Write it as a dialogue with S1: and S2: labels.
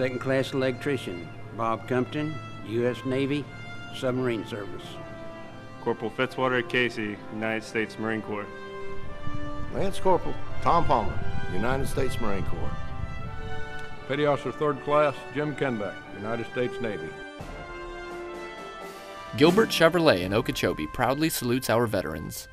S1: Second class electrician, Bob Compton, U.S. Navy, Submarine Service.
S2: Corporal Fitzwater Casey, United States Marine Corps.
S3: Lance Corporal Tom Palmer, United States Marine Corps.
S4: Petty Officer Third Class Jim Kenbeck, United States Navy.
S5: Gilbert Chevrolet in Okeechobee proudly salutes our veterans.